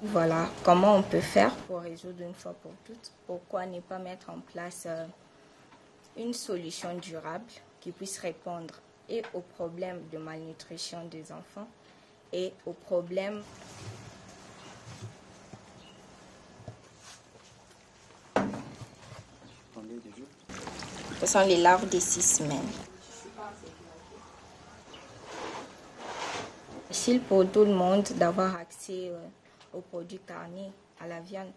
Voilà comment on peut faire pour résoudre une fois pour toutes? Pourquoi ne pas mettre en place euh, une solution durable qui puisse répondre et aux problèmes de malnutrition des enfants et aux problèmes Ce sont les larves des six semaines. Facile pour tout le monde d'avoir accès euh, produits carnés, à la viande.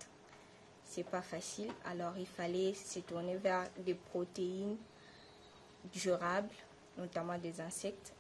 C'est pas facile, alors il fallait se tourner vers des protéines durables, notamment des insectes.